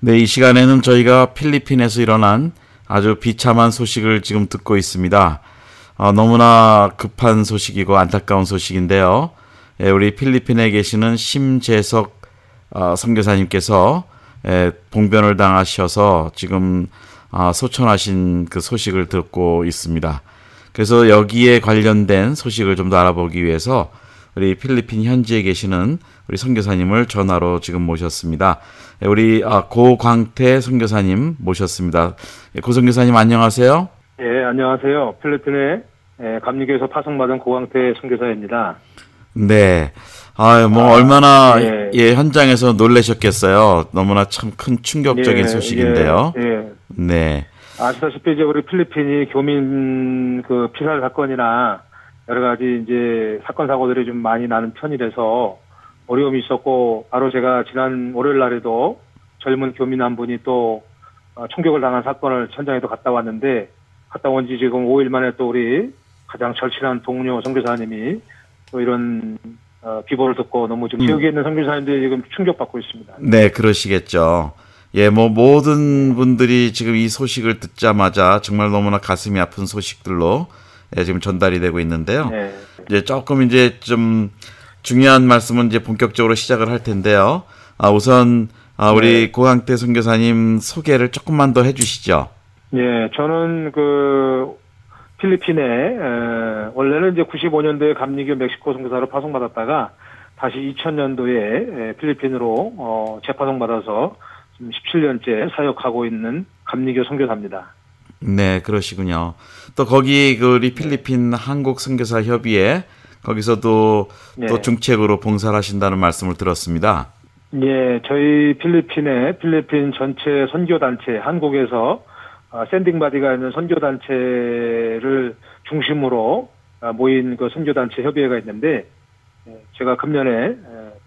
네, 이 시간에는 저희가 필리핀에서 일어난 아주 비참한 소식을 지금 듣고 있습니다. 어, 너무나 급한 소식이고 안타까운 소식인데요. 예, 우리 필리핀에 계시는 심재석 어, 선교사님께서 예, 봉변을 당하셔서 지금 아, 소천하신 그 소식을 듣고 있습니다. 그래서 여기에 관련된 소식을 좀 더 알아보기 위해서 우리 필리핀 현지에 계시는 우리 선교사님을 전화로 지금 모셨습니다. 예, 우리 아, 고광태 선교사님 모셨습니다. 예, 고 선교사님 안녕하세요. 예, 안녕하세요. 필리핀의 예, 감리교에서 파송받은 고광태 선교사입니다. 네. 아, 뭐 아, 얼마나 예. 예. 현장에서 놀라셨겠어요. 너무나 참 큰 충격적인 예, 소식인데요. 예, 예. 네. 아시다시피 이제 우리 필리핀이 교민 그 피살 사건이나 여러 가지 이제 사건 사고들이 좀 많이 나는 편이라서 어려움이 있었고 바로 제가 지난 월요일 날에도 젊은 교민 한 분이 또 어, 총격을 당한 사건을 현장에도 갔다 왔는데 갔다 온 지 지금 5일 만에 또 우리 가장 절친한 동료 선교사님이 또 이런 어, 비보를 듣고 너무 지금 음. 지역에 있는 선교사님들이 지금 충격받고 있습니다. 네, 그러시겠죠. 예, 뭐 모든 분들이 지금 이 소식을 듣자마자 정말 너무나 가슴이 아픈 소식들로 예, 지금 전달이 되고 있는데요. 네. 이제 조금 이제 좀 중요한 말씀은 이제 본격적으로 시작을 할 텐데요. 아, 우선 아, 우리 네. 고항태 선교사님 소개를 조금만 더 해주시죠. 예, 저는 그 필리핀에 에, 원래는 이제 95년도에 감리교 멕시코 선교사로 파송받았다가 다시 2000년도에 필리핀으로 어, 재파송받아서 지금 17년째 사역하고 있는 감리교 선교사입니다. 네, 그러시군요. 또 거기 그 우리 필리핀 한국 선교사 협의회 거기서도 네. 또 중책으로 봉사를 하신다는 말씀을 들었습니다. 예, 저희 필리핀의 필리핀 전체 선교단체, 한국에서 아, 샌딩바디가 있는 선교단체를 중심으로 아, 모인 그 선교단체 협의회가 있는데, 예, 제가 금년에 에,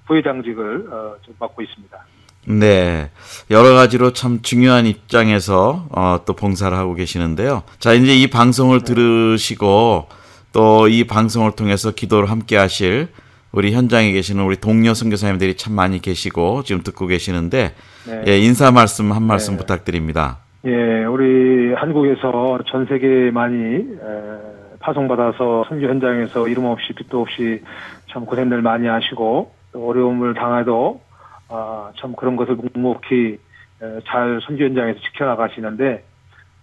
부회장직을 어, 좀 맡고 있습니다. 네, 여러 가지로 참 중요한 입장에서 어, 또 봉사를 하고 계시는데요. 자, 이제 이 방송을 들으시고 또 이 방송을 통해서 기도를 함께 하실 우리 현장에 계시는 우리 동료 선교사님들이 참 많이 계시고 지금 듣고 계시는데 네. 예, 인사 말씀 한 말씀 네. 부탁드립니다. 예, 우리 한국에서 전 세계 많이 에, 파송받아서 선교 현장에서 이름 없이 빛도 없이 참 고생들 많이 하시고 또 어려움을 당해도 아, 참 그런 것을 묵묵히 에, 잘 선교 현장에서 지켜나가시는데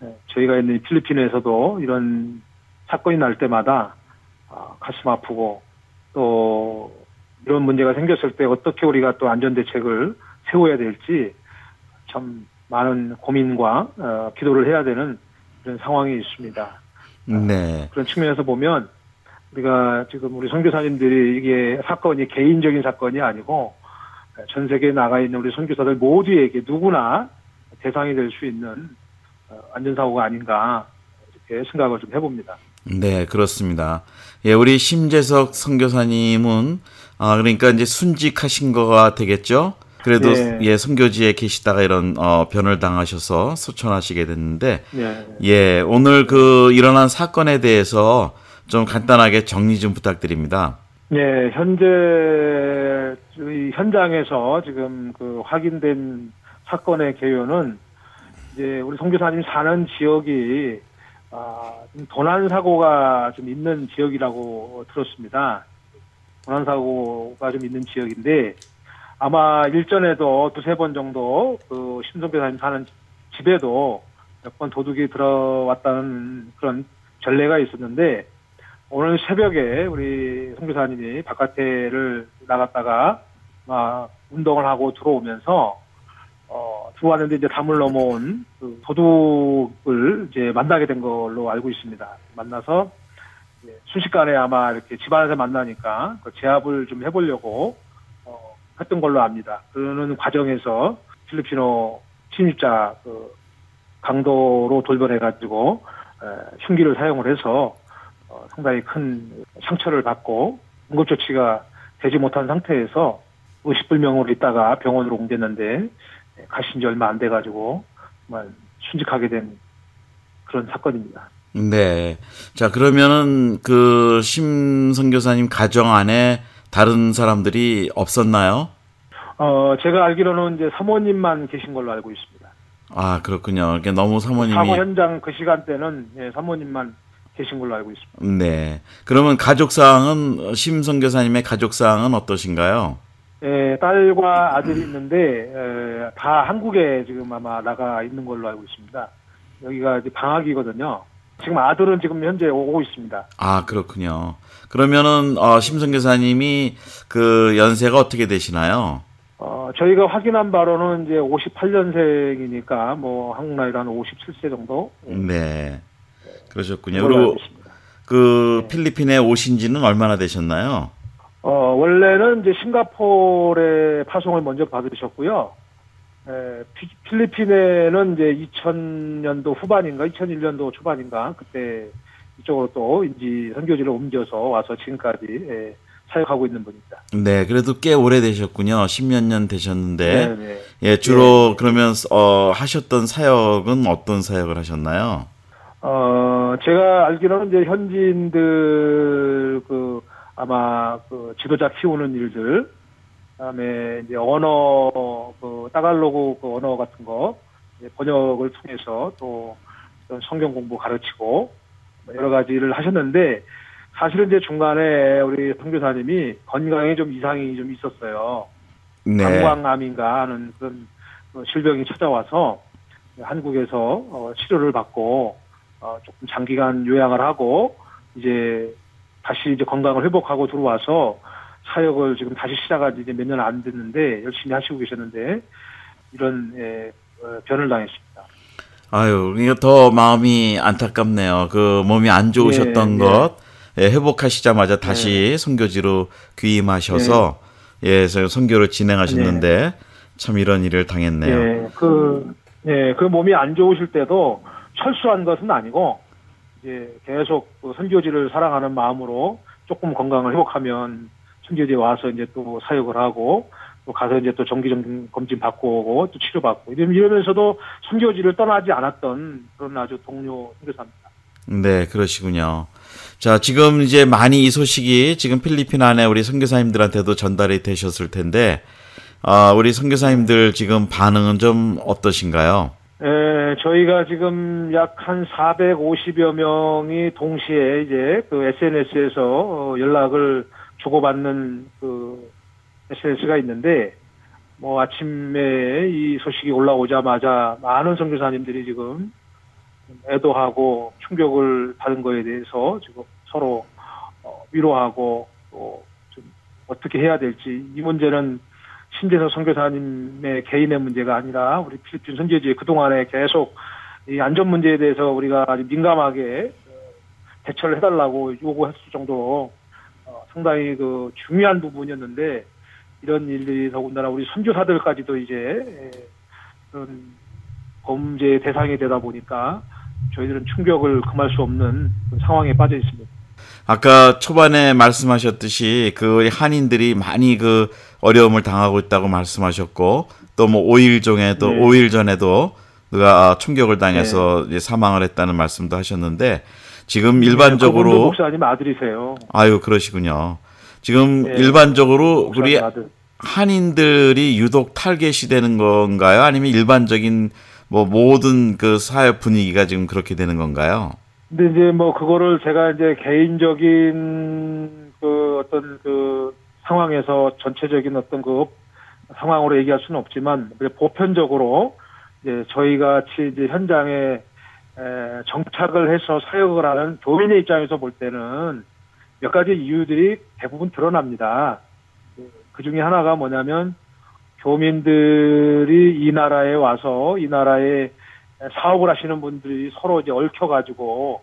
에, 저희가 있는 이 필리핀에서도 이런 사건이 날 때마다 아, 가슴 아프고 또 이런 문제가 생겼을 때 어떻게 우리가 또 안전 대책을 세워야 될지 참 많은 고민과 어, 기도를 해야 되는 그런 상황이 있습니다. 네, 그런 측면에서 보면 우리가 지금 우리 선교사님들이 이게 사건이 개인적인 사건이 아니고 전 세계에 나가 있는 우리 선교사들 모두에게 누구나 대상이 될 수 있는 어, 안전사고가 아닌가 이렇게 생각을 좀 해봅니다. 네, 그렇습니다. 예, 우리 심재석 선교사님은 아 그러니까 이제 순직하신 거가 되겠죠. 그래도 네. 예, 선교지에 계시다가 이런 어, 변을 당하셔서 소천하시게 됐는데 네. 예, 오늘 그 일어난 사건에 대해서 좀 간단하게 정리 좀 부탁드립니다. 네, 현재 이 현장에서 지금 그 확인된 사건의 개요는 이제 우리 선교사님 사는 지역이 아, 좀 도난 사고가 좀 있는 지역이라고 들었습니다. 도난 사고가 좀 있는 지역인데 아마 일전에도 두세 번 정도 그 심선교사님 사는 집에도 몇 번 도둑이 들어왔다는 그런 전례가 있었는데 오늘 새벽에 우리 선교사님이 바깥에를 나갔다가 막 운동을 하고 들어오면서 어, 들어왔는데 이제 담을 넘어온 그 도둑을 이제 만나게 된 걸로 알고 있습니다. 만나서 순식간에 아마 이렇게 집안에서 만나니까 그 제압을 좀 해보려고 어, 했던 걸로 압니다. 그러는 과정에서 필리핀어 침입자 그 강도로 돌변해가지고 에, 흉기를 사용을 해서 어, 상당히 큰 상처를 받고 응급 조치가 되지 못한 상태에서 의식불명으로 있다가 병원으로 옮겼는데 예, 가신 지 얼마 안 돼가지고 정말 순직하게 된 그런 사건입니다. 네. 자, 그러면은 그 심선교사님 가정 안에 다른 사람들이 없었나요? 어, 제가 알기로는 이제 사모님만 계신 걸로 알고 있습니다. 아, 그렇군요. 그러니까 너무 사모님이 사고 현장 그 시간대는 예, 사모님만 계신 걸로 알고 있습니다. 네. 그러면 가족 사항은 심 선교사님의 가족 사항은 어떠신가요? 예, 딸과 아들이 있는데 에, 다 한국에 지금 아마 나가 있는 걸로 알고 있습니다. 여기가 이제 방학이거든요. 지금 아들은 지금 현재 오고 있습니다. 아, 그렇군요. 그러면은 어, 심 선교사님이 그 연세가 어떻게 되시나요? 어, 저희가 확인한 바로는 이제 58년생이니까 뭐 한국 나이로 한 57세 정도 네. 그러셨군요. 그리고. 그 필리핀에 오신 지는 얼마나 되셨나요? 어, 원래는 이제 싱가포르에 파송을 먼저 받으셨고요. 에, 피- 필리핀에는 이제 2000년도 후반인가 2001년도 초반인가 그때 이쪽으로 또 인지 선교지를 옮겨서 와서 지금까지 예, 사역하고 있는 분입니다. 네, 그래도 꽤 오래 되셨군요. 십몇 년 되셨는데. 네. 예, 주로 그러면 어 하셨던 사역은 어떤 사역을 하셨나요? 어, 제가 알기로는 이제 현지인들 그 아마 그 지도자 키우는 일들, 그다음에 이제 언어 그 따갈로그 그 언어 같은 거 이제 번역을 통해서 또 성경 공부 가르치고 뭐 여러 가지 일을 하셨는데 사실은 이제 중간에 우리 선교사님이 건강에 좀 이상이 좀 있었어요. 네. 방광암인가 하는 그런 그 질병이 찾아와서 한국에서 어, 치료를 받고 어, 조금 장기간 요양을 하고 이제 다시 이제 건강을 회복하고 들어와서 사역을 지금 다시 시작한 지 이제 몇 년 안 됐는데 열심히 하시고 계셨는데 이런 예, 어, 변을 당했습니다. 아유, 이거 더 마음이 안타깝네요. 그 몸이 안 좋으셨던 예, 것 예, 회복하시자마자 다시 선교지로 귀임하셔서 예, 그래서 선교를 진행하셨는데 참 이런 일을 당했네요. 예, 그, 예, 그 몸이 안 좋으실 때도 철수한 것은 아니고, 이제 계속 그 선교지를 사랑하는 마음으로 조금 건강을 회복하면 선교지에 와서 이제 또 사역을 하고, 또 가서 이제 또 정기 점- 검진 받고 오고, 또 치료 받고, 이러- 이러면서도 선교지를 떠나지 않았던 그런 아주 동료 선교사입니다. 네, 그러시군요. 자, 지금 이제 많이 이 소식이 지금 필리핀 안에 우리 선교사님들한테도 전달이 되셨을 텐데, 아, 우리 선교사님들 지금 반응은 좀 어떠신가요? 예, 저희가 지금 약 한 450여 명이 동시에 이제 그 SNS에서 연락을 주고받는 그 SNS가 있는데, 뭐 아침에 이 소식이 올라오자마자 많은 선교사님들이 지금 애도하고 충격을 받은 거에 대해서 지금 서로 어, 위로하고 또 좀 어떻게 해야 될지 이 문제는 신재석 선교사님의 개인의 문제가 아니라 우리 필리핀 선교지에 그동안에 계속 이 안전 문제에 대해서 우리가 아주 민감하게 어, 대처를 해달라고 요구했을 정도로 어, 상당히 그 중요한 부분이었는데 이런 일들이 더군다나 우리 선교사들까지도 이제 에, 그런 범죄의 대상이 되다 보니까 저희들은 충격을 금할 수 없는 상황에 빠져 있습니다. 아까 초반에 말씀하셨듯이 그 한인들이 많이 그 어려움을 당하고 있다고 말씀하셨고 또 뭐 5일 전에도 네. 5일 전에도 누가 충격을 당해서 이제 사망을 했다는 말씀도 하셨는데 지금 일반적으로 목사님 아들이세요. 아유 그러시군요. 지금 네. 일반적으로 우리 아들. 한인들이 유독 탈겟이 되는 건가요? 아니면 일반적인 뭐 모든 그 사회 분위기가 지금 그렇게 되는 건가요? 근데 이제 뭐 그거를 제가 이제 개인적인 그 어떤 그 상황에서 전체적인 어떤 그 상황으로 얘기할 수는 없지만 보편적으로 이제 저희 같이 이제 현장에 에, 정착을 해서 사역을 하는 교민의 입장에서 볼 때는 몇 가지 이유들이 대부분 드러납니다. 그 중에 하나가 뭐냐면 교민들이 이 나라에 와서 이 나라에 사업을 하시는 분들이 서로 이제 얽혀가지고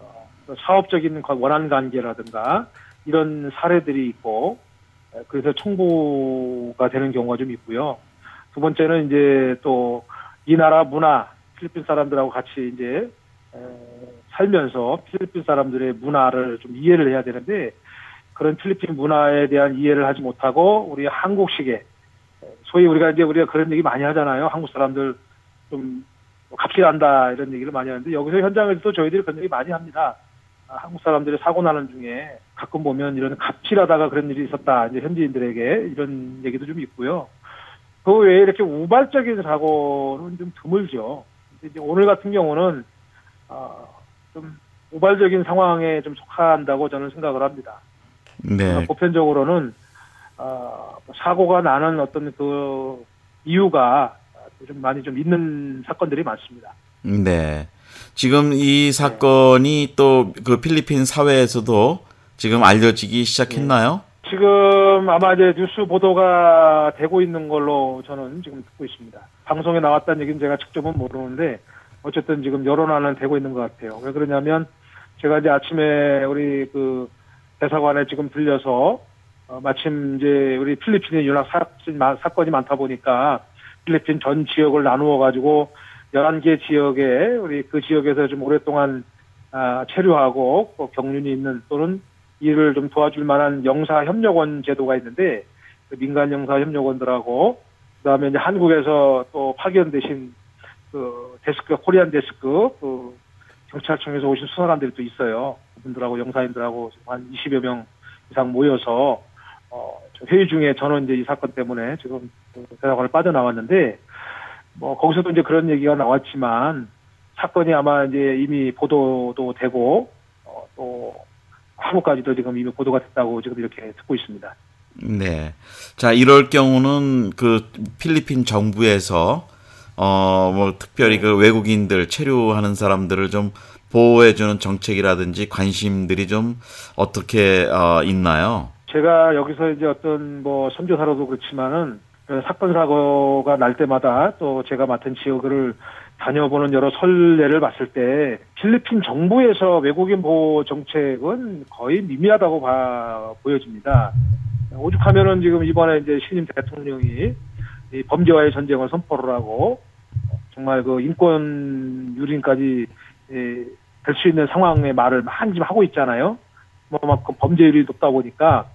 어, 사업적인 관- 원한 관계라든가 이런 사례들이 있고 에, 그래서 청구가 되는 경우가 좀 있고요. 두 번째는 이제 또 이 나라 문화 필리핀 사람들하고 같이 이제 에, 살면서 필리핀 사람들의 문화를 좀 이해를 해야 되는데 그런 필리핀 문화에 대한 이해를 하지 못하고 우리 한국식의 에, 소위 우리가 이제 우리가 그런 얘기 많이 하잖아요. 한국 사람들 좀 갑질한다 이런 얘기를 많이 하는데 여기서 현장에서도 저희들이 얘기 많이 합니다. 아, 한국 사람들이 사고 나는 중에 가끔 보면 이런 갑질하다가 그런 일이 있었다 이제 현지인들에게 이런 얘기도 좀 있고요. 그 외에 이렇게 우발적인 사고는 좀 드물죠. 이제 오늘 같은 경우는 어, 좀 우발적인 상황에 좀 속한다고 저는 생각을 합니다. 네. 보편적으로는 어, 사고가 나는 어떤 그 이유가 좀 많이 좀 있는 사건들이 많습니다. 네. 지금 이 사건이 또그 필리핀 사회에서도 지금 알려지기 시작했나요? 지금 아마 이제 뉴스 보도가 되고 있는 걸로 저는 지금 듣고 있습니다. 방송에 나왔다는 얘기는 제가 직접은 모르는데 어쨌든 지금 여론화는 되고 있는 것 같아요. 왜 그러냐면 제가 이제 아침에 우리 그 대사관에 지금 들려서 어, 마침 이제 우리 필리핀의 윤학 사 건이 많다 보니까 필리핀 전 지역을 나누어 가지고 11개 지역에 우리 그 지역에서 좀 오랫동안 아, 체류하고 또 경륜이 있는 또는 이를 좀 도와줄 만한 영사 협력원 제도가 있는데 그 민간 영사 협력원들하고 그다음에 이제 한국에서 또 파견되신 그 데스크 코리안 데스크 그 경찰청에서 오신 수사관들이 또 있어요. 그분들하고 영사인들하고 한 20여 명 이상 모여서 어 회의 중에 저는 이제 이 사건 때문에 지금 그 대사관을 빠져나왔는데 뭐 거기서도 이제 그런 얘기가 나왔지만 사건이 아마 이제 이미 보도도 되고 어, 또 한국까지도 지금 이미 보도가 됐다고 지금 이렇게 듣고 있습니다. 네. 자, 이럴 경우는 그 필리핀 정부에서 어, 뭐 특별히 그 외국인들 체류하는 사람들을 좀 보호해 주는 정책이라든지 관심들이 좀 어떻게 어, 있나요? 제가 여기서 이제 어떤 뭐 선교사로도 그렇지만은 그 사건 사고가 날 때마다 또 제가 맡은 지역을 다녀보는 여러 선례를 봤을 때 필리핀 정부에서 외국인 보호 정책은 거의 미미하다고 봐, 보여집니다. 오죽하면은 지금 이번에 이제 신임 대통령이 이 범죄와의 전쟁을 선포를 하고 정말 그 인권 유린까지 될 수 있는 상황의 말을 많이 하고 있잖아요. 그 범죄율이 높다 보니까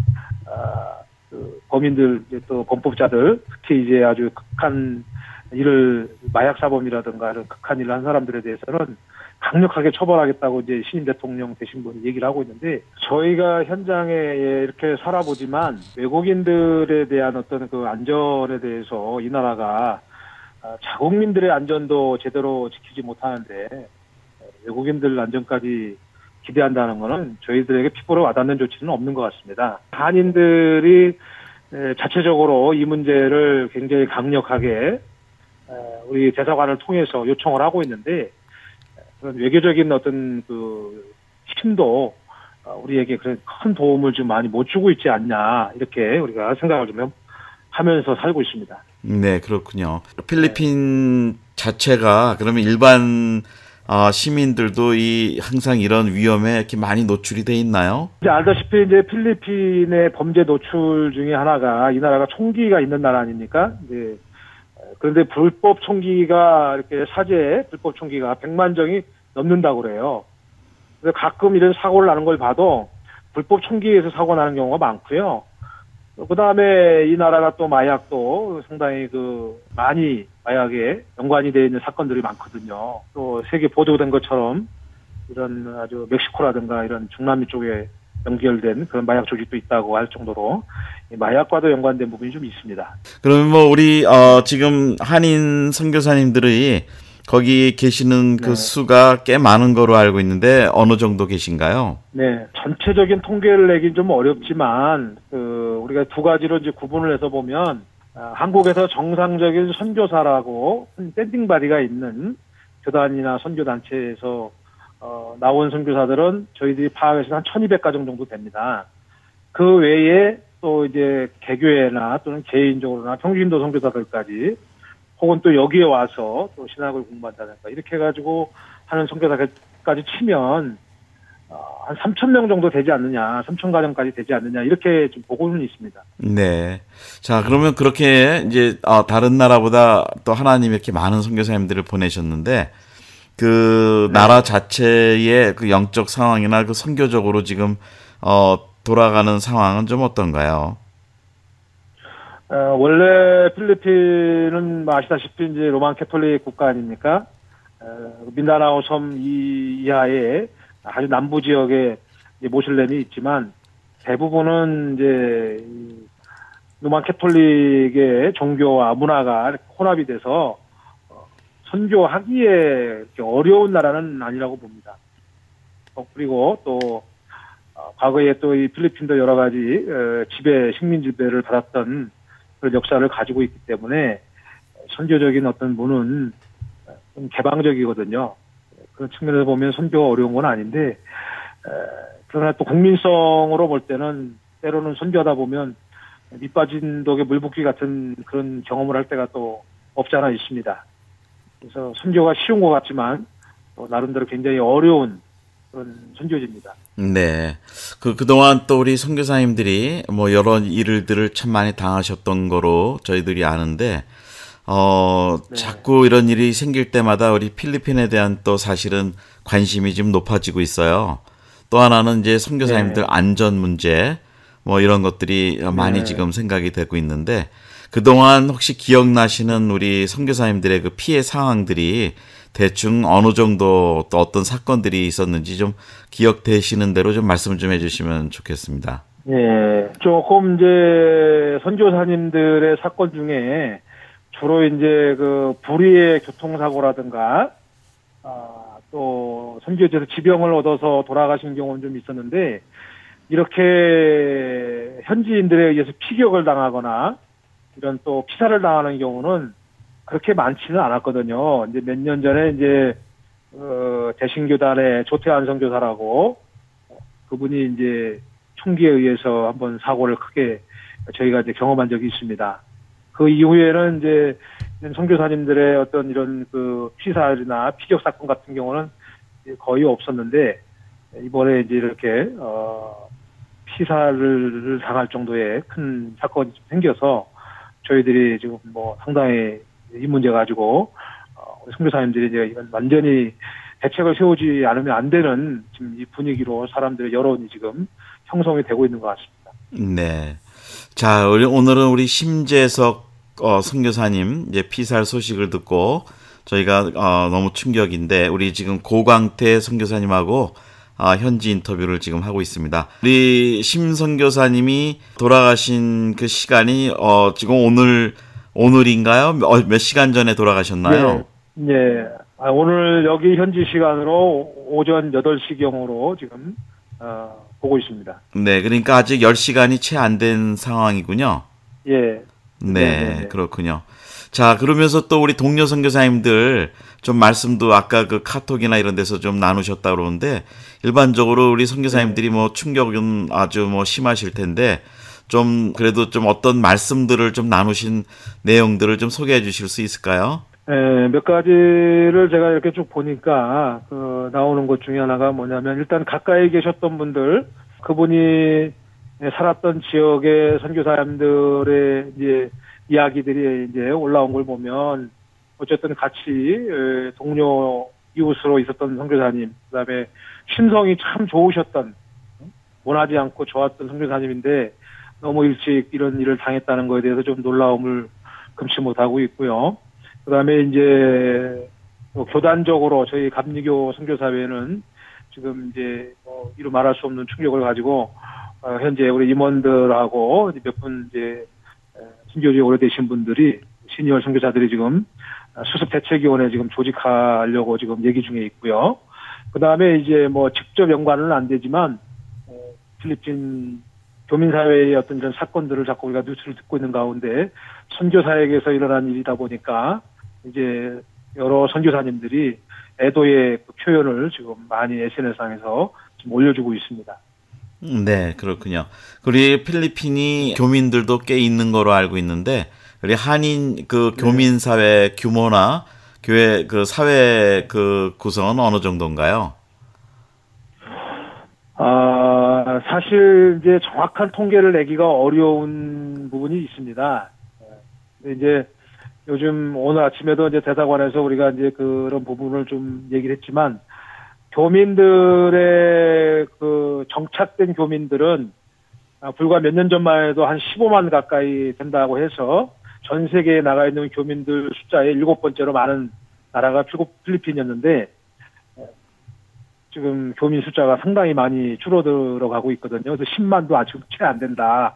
아, 그 범인들 또 범법자들 특히 이제 아주 극한 일을 마약 사범이라든가 이런 극한 일을 한 사람들에 대해서는 강력하게 처벌하겠다고 이제 신임 대통령 되신 분이 얘기를 하고 있는데 저희가 현장에 이렇게 살아보지만 외국인들에 대한 어떤 그 안전에 대해서 이 나라가 아, 자국민들의 안전도 제대로 지키지 못하는데 외국인들 안전까지 기대한다는 것은 저희들에게 피부로 와닿는 조치는 없는 것 같습니다. 한인들이 자체적으로 이 문제를 굉장히 강력하게 우리 대사관을 통해서 요청을 하고 있는데 그런 외교적인 어떤 그 힘도 어, 우리에게 그런 큰 도움을 좀 많이 못 주고 있지 않냐 이렇게 우리가 생각을 좀 하면서 살고 있습니다. 네 그렇군요. 필리핀 자체가 그러면 일반 어, 시민들도 이 항상 이런 위험에 이렇게 많이 노출이 돼 있나요? 이제 알다시피 이제 필리핀의 범죄 노출 중에 하나가 이 나라가 총기가 있는 나라 아닙니까? 이제 그런데 불법 총기가 이렇게 사제 불법 총기가 100만 정이 넘는다고 그래요. 그래서 가끔 이런 사고를 나는 걸 봐도 불법 총기에서 사고 나는 경우가 많고요. 그 다음에 이 나라가 또 마약도 상당히 그 많이 마약에 연관이 되어 있는 사건들이 많거든요. 또 세계 보도된 것처럼 이런 아주 멕시코라든가 이런 중남미 쪽에 연결된 그런 마약 조직도 있다고 할 정도로 마약과도 연관된 부분이 좀 있습니다. 그러면 뭐 우리 어 지금 한인 선교사님들이 거기 계시는 그 네. 수가 꽤 많은 거로 알고 있는데 어느 정도 계신가요? 네, 전체적인 통계를 내긴 좀 어렵지만 그 우리가 두 가지로 이제 구분을 해서 보면 아, 한국에서 정상적인 선교사라고 sending body가 있는 교단이나 선교 단체에서 어, 나온 선교사들은 저희들이 파악해서 한 1200가정 정도 됩니다. 그 외에 또 이제 개교회나 또는 개인적으로나 평신도 선교사들까지 혹은 또 여기에 와서 또 신학을 공부한다든가 이렇게 해가지고 하는 선교사까지 치면 어, 한 3천 명 정도 되지 않느냐, 3천 가정까지 되지 않느냐 이렇게 좀 보고는 있습니다. 네. 자 그러면 그렇게 이제 어, 다른 나라보다 또 하나님 이렇게 많은 선교사님들을 보내셨는데 그 네. 나라 자체의 그 영적 상황이나 그 선교적으로 지금 어 돌아가는 상황은 좀 어떤가요? 어, 원래 필리핀은 뭐 아시다시피 이제 로만 캐톨릭 국가 아닙니까? 어, 민다나오 섬 이하에 아주 남부 지역에 모슬렘이 있지만 대부분은 이제 로만 캐톨릭의 종교와 문화가 혼합이 돼서 어, 선교하기에 어려운 나라는 아니라고 봅니다. 어, 그리고 또 어, 과거에 또 이 필리핀도 여러 가지 지배 식민 지배를 받았던 그런 역사를 가지고 있기 때문에 선교적인 어떤 문은 좀 개방적이거든요. 그런 측면에서 보면 선교가 어려운 건 아닌데 그러나 또 국민성으로 볼 때는 때로는 선교하다 보면 밑빠진 독에 물 붓기 같은 그런 경험을 할 때가 또 없지 않아 있습니다. 그래서 선교가 쉬운 것 같지만 또 나름대로 굉장히 어려운 그런 선교지입니다. 네. 그, 그동안 또 우리 선교사님들이 뭐 여러 일들을 참 많이 당하셨던 거로 저희들이 아는데, 어, 네. 자꾸 이런 일이 생길 때마다 우리 필리핀에 대한 또 사실은 관심이 좀 높아지고 있어요. 또 하나는 이제 선교사님들 네. 안전 문제, 뭐 이런 것들이 많이 네. 지금 생각이 되고 있는데, 그동안 혹시 기억나시는 우리 선교사님들의 그 피해 상황들이 대충 어느 정도 또 어떤 사건들이 있었는지 좀 기억되시는 대로 좀 말씀 좀 해주시면 좋겠습니다. 예, 조금 이제 선교사님들의 사건 중에 주로 이제 그 불의의 교통사고라든가 아, 또 선교지에서 지병을 얻어서 돌아가신 경우는 좀 있었는데 이렇게 현지인들에 의해서 피격을 당하거나 이런 또 피살을 당하는 경우는 그렇게 많지는 않았거든요. 이제 몇 년 전에 이제 어, 대신교단의 조태환 선교사라고 그분이 이제 총기에 의해서 한번 사고를 크게 저희가 이제 경험한 적이 있습니다. 그 이후에는 이제 선교사님들의 어떤 이런 그 피살이나 피격 사건 같은 경우는 거의 없었는데 이번에 이제 이렇게 어 피살을 당할 정도의 큰 사건이 생겨서 저희들이 지금 뭐 상당히 이 문제 가지고 어, 우리 선교사님들이 이제 이건 완전히 대책을 세우지 않으면 안 되는 지금 이 분위기로 사람들의 여론이 지금 형성이 되고 있는 것 같습니다. 네. 자, 오늘은 우리 심재석 어, 선교사님 이제 피살 소식을 듣고 저희가 어, 너무 충격인데 우리 지금 고광태 선교사님하고 아, 현지 인터뷰를 지금 하고 있습니다. 우리 심 선교사님이 돌아가신 그 시간이 어, 지금 오늘 오늘인가요? 어, 몇 시간 전에 돌아가셨나요? 네. 네. 아, 오늘 여기 현지 시간으로 오전 8시경으로 지금 어, 보고 있습니다. 네, 그러니까 아직 10시간이 채 안 된 상황이군요. 예. 네, 네네네. 네, 네. 그렇군요. 자, 그러면서 또 우리 동료 선교사님들 좀 말씀도 아까 그 카톡이나 이런 데서 좀 나누셨다 그러는데 일반적으로 우리 선교사님들이 뭐 충격은 아주 뭐 심하실 텐데 좀 그래도 좀 어떤 말씀들을 좀 나누신 내용들을 좀 소개해 주실 수 있을까요? 네, 몇 가지를 제가 이렇게 쭉 보니까 그 나오는 것 중에 하나가 뭐냐면 일단 가까이 계셨던 분들 그분이 살았던 지역의 선교사님들의 이제 이야기들이 이제 올라온 걸 보면 어쨌든 같이 동료 이웃으로 있었던 선교사님 그다음에 심성이 참 좋으셨던 원하지 않고 좋았던 선교사님인데 너무 일찍 이런 일을 당했다는 거에 대해서 좀 놀라움을 금치 못하고 있고요. 그 다음에 이제 뭐 교단적으로 저희 감리교 선교사회는 지금 이제 뭐 이루 말할 수 없는 충격을 가지고 어 현재 우리 임원들하고 몇 분 이제 신교주에 오래되신 분들이 시니어 선교사들이 지금 수습 대책위원회 지금 조직하려고 지금 얘기 중에 있고요. 그 다음에 이제 뭐 직접 연관은 안 되지만 필리핀 교민사회의 어떤 이런 사건들을 자꾸 우리가 뉴스를 듣고 있는 가운데 선교사에게서 일어난 일이다 보니까 이제 여러 선교사님들이 애도의 그 표현을 지금 많이 SNS상에서 지금 올려주고 있습니다. 네, 그렇군요. 우리 필리핀이 교민들도 꽤 있는 거로 알고 있는데 우리 한인 그 네. 교민 사회 규모나 교회 그 사회 그 구성은 어느 정도인가요? 아, 사실 이제 정확한 통계를 내기가 어려운 부분이 있습니다. 이제 요즘 오늘 아침에도 이제 대사관에서 우리가 이제 그런 부분을 좀 얘기를 했지만 교민들의 그 정착된 교민들은 아, 불과 몇 년 전만 해도 한 15만 가까이 된다고 해서 전 세계에 나가 있는 교민들 숫자의 일곱 번째로 많은 나라가 필리핀이었는데 지금 교민 숫자가 상당히 많이 줄어들어 가고 있거든요. 그래서 10만도 아직 채 안 된다.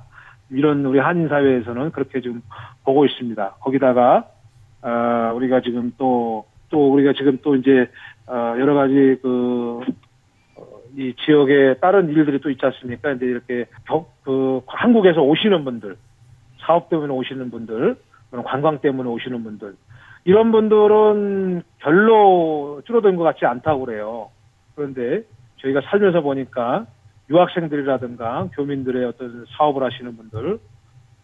이런 우리 한인 사회에서는 그렇게 좀 보고 있습니다. 거기다가 어, 우리가 지금 또또 우리가 지금 또 이제 어, 여러 가지 그 어, 이 지역에 다른 일들이 또 있지 않습니까? 근데 이렇게 겨, 그 한국에서 오시는 분들, 사업 때문에 오시는 분들, 관광 때문에 오시는 분들, 이런 분들은 별로 줄어든 것 같지 않다고 그래요. 그런데 저희가 살면서 보니까 유학생들이라든가 교민들의 어떤 사업을 하시는 분들,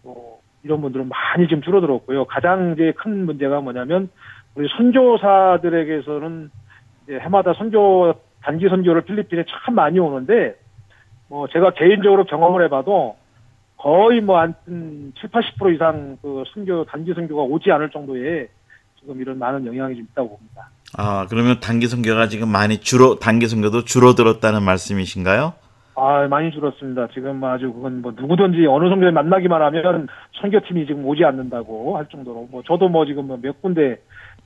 어, 이런 분들은 많이 좀 줄어들었고요. 가장 이제 큰 문제가 뭐냐면 우리 선교사들에게서는 해마다 선교 단기 선교를 필리핀에 참 많이 오는데 뭐 제가 개인적으로 경험을 해봐도 거의 뭐 한 7, 80% 이상 그 선교 단기 선교가 오지 않을 정도의 지금 이런 많은 영향이 좀 있다고 봅니다. 아 그러면 단기 선교가 지금 많이 줄어 단기 선교도 줄어들었다는 말씀이신가요? 아 많이 줄었습니다. 지금 아주 그건 뭐 누구든지 어느 선교에 만나기만 하면 선교팀이 지금 오지 않는다고 할 정도로 뭐 저도 뭐 지금 몇 군데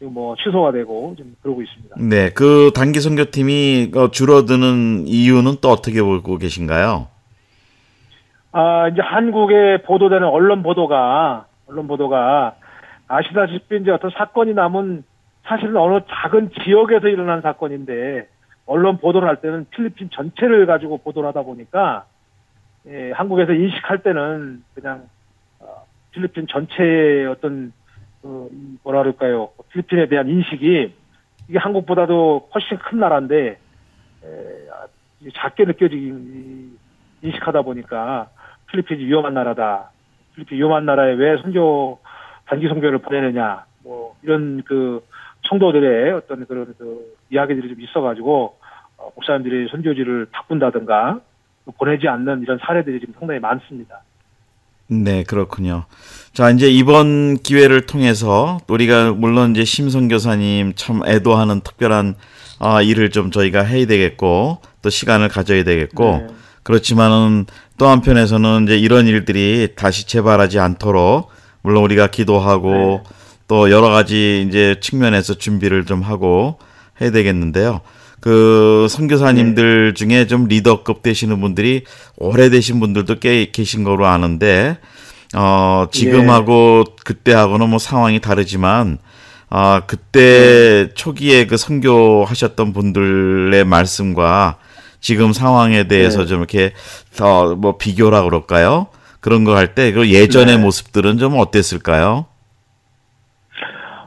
뭐 취소가 되고 좀 그러고 있습니다. 네, 그 단기 선교팀이 어, 줄어드는 이유는 또 어떻게 보고 계신가요? 아 이제 한국에 보도되는 언론 보도가 언론 보도가 아시다시피 이제 어떤 사건이 나면 사실은 어느 작은 지역에서 일어난 사건인데 언론 보도를 할 때는 필리핀 전체를 가지고 보도를 하다 보니까 예, 한국에서 인식할 때는 그냥 어, 필리핀 전체의 어떤 어, 뭐라 그럴까요? 필리핀에 대한 인식이 이게 한국보다도 훨씬 큰 나라인데 에, 작게 느껴지기 인식하다 보니까 필리핀이 위험한 나라다. 필리핀 위험한 나라에 왜 선교 단기 선교를 보내느냐 뭐 이런 그 성도들의 어떤 그런 그 이야기들이 좀 있어가지고 어, 목사님들이 선교지를 바꾼다든가 보내지 않는 이런 사례들이 지금 상당히 많습니다. 네, 그렇군요. 자, 이제 이번 기회를 통해서 우리가 물론 이제 심선 교사님 참 애도하는 특별한 아, 일을 좀 저희가 해야 되겠고 또 시간을 가져야 되겠고 네. 그렇지만은 또 한편에서는 이제 이런 일들이 다시 재발하지 않도록 물론 우리가 기도하고 네. 또 여러 가지 이제 측면에서 준비를 좀 하고 해야 되겠는데요. 그 선교사님들 네. 중에 좀 리더급 되시는 분들이 오래되신 분들도 꽤 계신 거로 아는데 어 지금하고 예. 그때하고는 뭐 상황이 다르지만 아 그때 네. 초기에 그 선교하셨던 분들의 말씀과 지금 상황에 대해서 네. 좀 이렇게 더 뭐 비교라 그럴까요? 그런 거 할 때 그 예전의 네. 모습들은 좀 어땠을까요?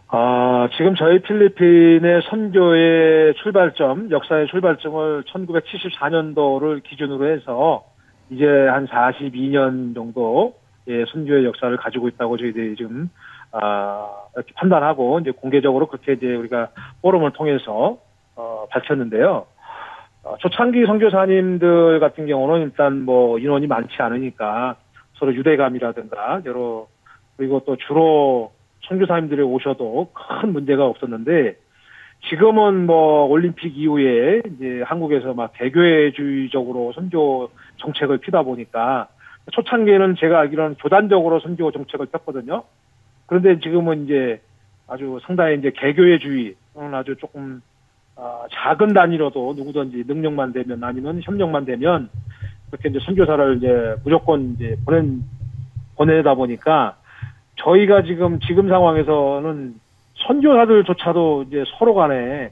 아, 지금 저희 필리핀의 선교의 출발점, 역사의 출발점을 1974년도를 기준으로 해서 이제 한 42년 정도 의 선교의 역사를 가지고 있다고 저희들이 지금 아, 이렇게 판단하고 이제 공개적으로 그렇게 이제 우리가 포럼을 통해서 어, 밝혔는데요. 어, 초창기 선교사님들 같은 경우는 일단 뭐 인원이 많지 않으니까 서로 유대감이라든가 여러 그리고 또 주로 선교사님들이 오셔도 큰 문제가 없었는데 지금은 뭐 올림픽 이후에 이제 한국에서 막 개교회주의적으로 선교 정책을 피다 보니까 초창기에는 제가 알기로는 교단적으로 선교 정책을 폈거든요. 그런데 지금은 이제 아주 상당히 이제 개교회주의는 아주 조금 어, 작은 단위로도 누구든지 능력만 되면 아니면 협력만 되면 그렇게 이제 선교사를 이제 무조건 이제 보낸 보내다 보니까 저희가 지금 지금 상황에서는 선교사들조차도 이제 서로 간에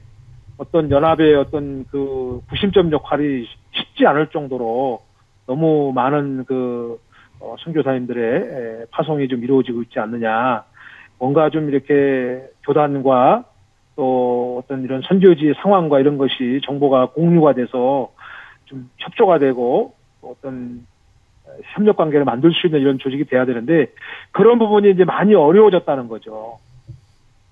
어떤 연합의 어떤 그 구심점 역할이 쉽지 않을 정도로 너무 많은 그 어, 선교사님들의 파송이 좀 이루어지고 있지 않느냐. 뭔가 좀 이렇게 교단과 또 어떤 이런 선교지 상황과 이런 것이 정보가 공유가 돼서 좀 협조가 되고 어떤 협력 관계를 만들 수 있는 이런 조직이 돼야 되는데 그런 부분이 이제 많이 어려워졌다는 거죠.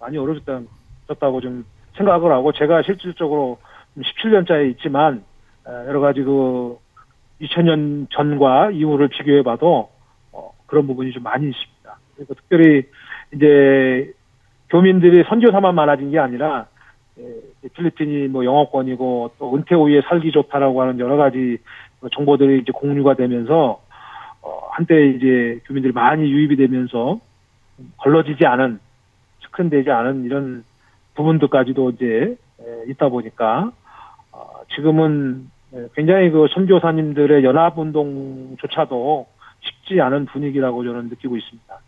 많이 어려워졌다고 좀 생각을 하고 제가 실질적으로 17년짜리 있지만 여러 가지 그 2000년 전과 이후를 비교해봐도 어, 그런 부분이 좀 많이 있습니다. 그래서 특별히 이제 교민들이 선교사만 많아진 게 아니라 필리핀이 뭐 영어권이고 또 은퇴 후에 살기 좋다라고 하는 여러 가지 정보들이 이제 공유가 되면서 어, 한때 이제 교민들이 많이 유입이 되면서 걸러지지 않은 측근되지 않은 이런 부분들까지도 이제 있다 보니까 어, 지금은 굉장히 그 선교사님들의 연합운동조차도 쉽지 않은 분위기라고 저는 느끼고 있습니다.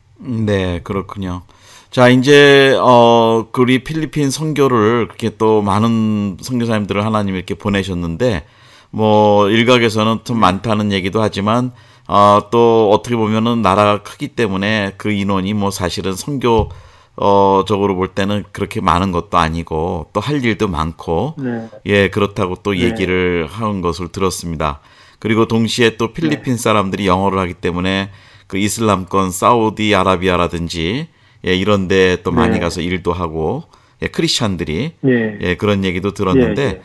네, 그렇군요. 자, 이제 어 우리 필리핀 선교를 그렇게 또 많은 선교사님들을 하나님 이렇게 보내셨는데 뭐 일각에서는 좀 많다는 얘기도 하지만 어, 또 어떻게 보면은 나라가 크기 때문에 그 인원이 뭐 사실은 선교 어, 적으로 볼 때는 그렇게 많은 것도 아니고 또 할 일도 많고 네. 예, 그렇다고 또 네. 얘기를 하는 것을 들었습니다. 그리고 동시에 또 필리핀 사람들이 영어를 하기 때문에 그 이슬람권 사우디 아라비아라든지 예, 이런 데 또 많이 네. 가서 일도 하고 예, 크리스찬들이 예. 예, 그런 얘기도 들었는데 예, 예.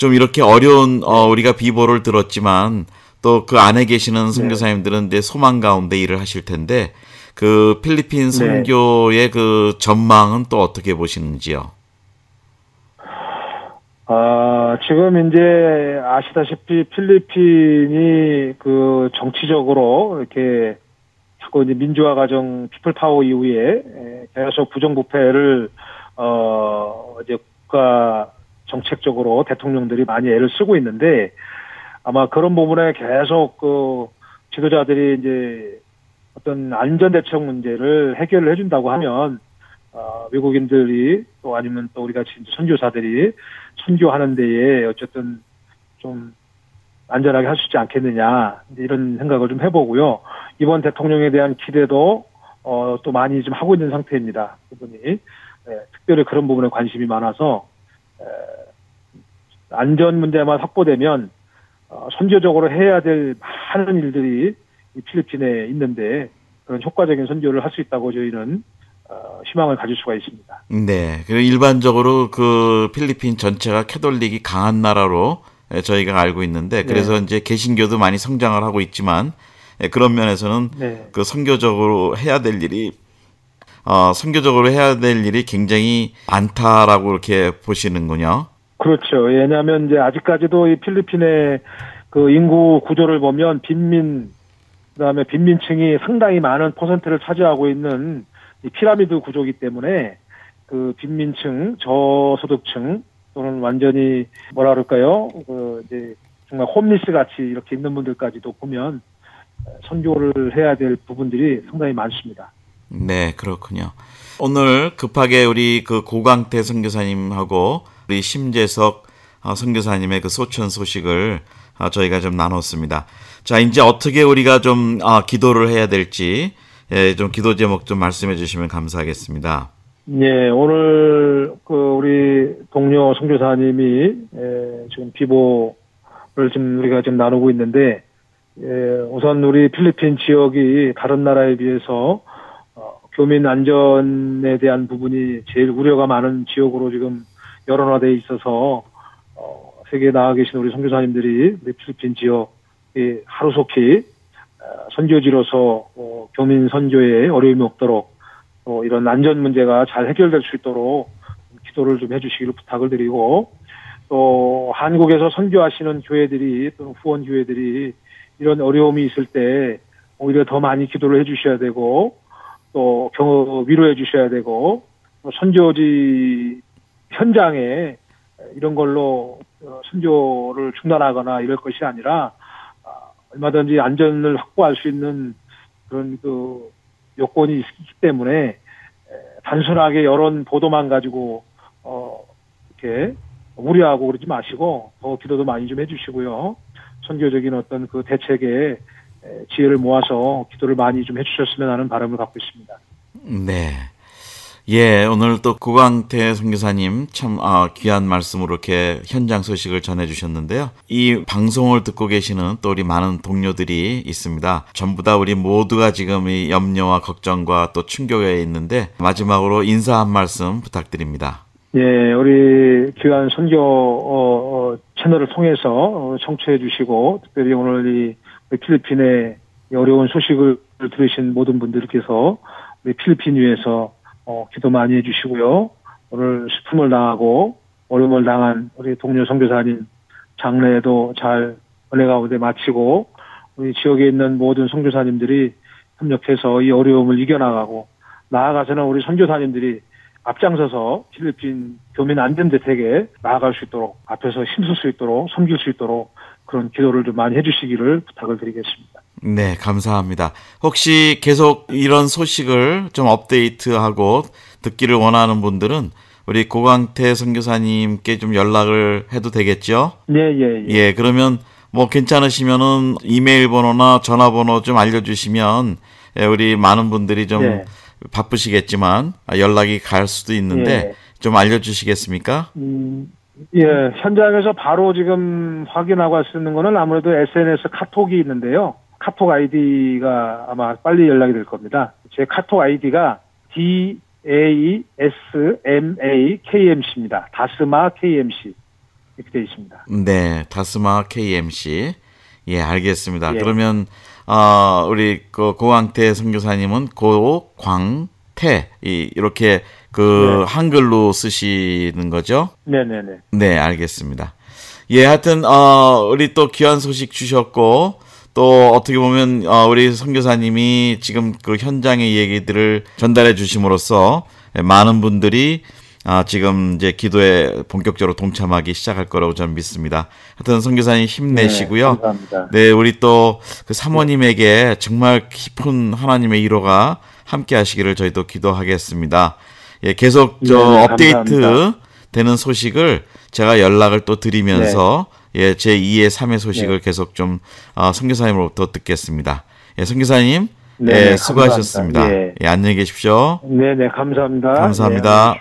좀 이렇게 어려운 어, 우리가 비보를 들었지만 또 그 안에 계시는 선교사님들은 내 소망 가운데 일을 하실 텐데 그 필리핀 네. 선교의 그 전망은 또 어떻게 보시는지요? 아, 지금 이제 아시다시피 필리핀이 그 정치적으로 이렇게 자꾸 이제 민주화 과정 People Power 이후에 에, 계속 부정부패를 어 이제 국가 정책적으로 대통령들이 많이 애를 쓰고 있는데 아마 그런 부분에 계속 그 지도자들이 이제 어떤 안전 대책 문제를 해결을 해준다고 하면 어, 외국인들이 또 아니면 또 우리 같이 이제 선교사들이 선교하는 데에 어쨌든 좀 안전하게 할 수 있지 않겠느냐 이런 생각을 좀 해보고요. 이번 대통령에 대한 기대도 어, 또 많이 좀 하고 있는 상태입니다. 그분이 예, 특별히 그런 부분에 관심이 많아서 에, 안전 문제만 확보되면 어, 선교적으로 해야 될 많은 일들이 이 필리핀에 있는데 그런 효과적인 선교를 할 수 있다고 저희는 어, 희망을 가질 수가 있습니다. 네. 그리고 일반적으로 그 필리핀 전체가 캐톨릭이 강한 나라로 예, 저희가 알고 있는데 그래서 네. 이제 개신교도 많이 성장을 하고 있지만 예, 그런 면에서는 네. 그 선교적으로 해야 될 일이 어, 선교적으로 해야 될 일이 굉장히 많다라고 이렇게 보시는군요. 그렇죠. 왜냐하면 이제 아직까지도 이 필리핀의 그 인구 구조를 보면 빈민 그다음에 빈민층이 상당히 많은 퍼센트를 차지하고 있는 이 피라미드 구조이기 때문에 그 빈민층, 저소득층 또는 완전히 뭐라 그럴까요? 그 이제 정말 홈리스 같이 이렇게 있는 분들까지도 보면 선교를 해야 될 부분들이 상당히 많습니다. 네, 그렇군요. 오늘 급하게 우리 그 고강태 선교사님하고 우리 심재석 어, 선교사님의 그 소천 소식을 어, 저희가 좀 나눴습니다. 자, 이제 어떻게 우리가 좀 어, 기도를 해야 될지 예, 좀 기도 제목 좀 말씀해 주시면 감사하겠습니다. 예, 오늘 그 우리 동료 선교사님이 에, 지금 비보를 지금 우리가 지금 나누고 있는데 예, 우선 우리 필리핀 지역이 다른 나라에 비해서 어, 교민 안전에 대한 부분이 제일 우려가 많은 지역으로 지금 여론화돼 있어서 어, 세계에 나와 계신 우리 선교사님들이 필리핀 지역이 하루속히 어, 선교지로서 어, 교민 선교에 어려움이 없도록 또 이런 안전 문제가 잘 해결될 수 있도록 기도를 좀 해주시기를 부탁을 드리고 또 한국에서 선교하시는 교회들이 또는 후원 교회들이 이런 어려움이 있을 때 오히려 더 많이 기도를 해주셔야 되고 또 경호 위로해 주셔야 되고 또 선교지 현장에 이런 걸로 어, 선교를 중단하거나 이럴 것이 아니라 아, 얼마든지 안전을 확보할 수 있는 그런 그 요건이 있기 때문에 에, 단순하게 여론 보도만 가지고 어 이렇게 우려하고 그러지 마시고 더 기도도 많이 좀 해주시고요. 선교적인 어떤 그 대책에 에, 지혜를 모아서 기도를 많이 좀 해주셨으면 하는 바람을 갖고 있습니다. 네. 예, 오늘 또 고강태 선교사님 참 아, 귀한 말씀으로 이렇게 현장 소식을 전해 주셨는데요. 이 방송을 듣고 계시는 또 우리 많은 동료들이 있습니다. 전부 다 우리 모두가 지금 이 염려와 걱정과 또 충격에 있는데 마지막으로 인사 한 말씀 부탁드립니다. 예, 우리 귀한 선교 어, 어, 채널을 통해서 어, 청취해 주시고 특별히 오늘 이 필리핀의 이 어려운 소식을 들으신 모든 분들께서 우리 필리핀 위해서 어, 기도 많이 해주시고요. 오늘 슬픔을 당하고 어려움을 당한 우리 동료 선교사님 장례도 잘 은혜 가운데 마치고 우리 지역에 있는 모든 선교사님들이 협력해서 이 어려움을 이겨나가고 나아가서는 우리 선교사님들이 앞장서서 필리핀 교민 안전 대책에 나아갈 수 있도록 앞에서 힘쓸 수 있도록 섬길 수 있도록 그런 기도를 좀 많이 해주시기를 부탁을 드리겠습니다. 네, 감사합니다. 혹시 계속 이런 소식을 좀 업데이트하고 듣기를 원하는 분들은 우리 고광태 선교사님께 좀 연락을 해도 되겠죠? 예, 예, 예. 예, 그러면 뭐 괜찮으시면은 이메일 번호나 전화번호 좀 알려주시면 예, 우리 많은 분들이 좀 예. 바쁘시겠지만 연락이 갈 수도 있는데 예. 좀 알려주시겠습니까? 음, 예, 현장에서 바로 지금 확인하고 할 수 있는 거는 아무래도 SNS 카톡이 있는데요. 카톡 아이디가 아마 빨리 연락이 될 겁니다. 제 카톡 아이디가 D A S M A K M C입니다. 다스마 KMC 이렇게 되어 있습니다. 네, 다스마 KMC. 예, 알겠습니다. 예. 그러면 어, 우리 그 고광태 선교사님은 고광태 이 이렇게 그 네. 한글로 쓰시는 거죠? 네, 네, 네. 네, 알겠습니다. 예, 하여튼 어 우리 또 귀한 소식 주셨고 또 어떻게 보면 어 우리 선교사님이 지금 그 현장의 얘기들을 전달해 주심으로써 예, 많은 분들이 아 지금 이제 기도에 본격적으로 동참하기 시작할 거라고 저는 믿습니다. 하여튼 선교사님 힘내시고요. 네, 감사합니다. 네, 우리 또 그 사모님에게 정말 깊은 하나님의 위로가 함께 하시기를 저희도 기도하겠습니다. 예, 계속 저 네, 네, 업데이트 감사합니다. 되는 소식을 제가 연락을 또 드리면서 예, 제 2의 3의 소식을 네. 계속 좀 어, 선교사님으로부터 듣겠습니다. 예, 선교사님 네, 예, 네, 수고하셨습니다. 예. 예, 안녕히 계십시오. 네, 네, 감사합니다. 감사합니다. 예.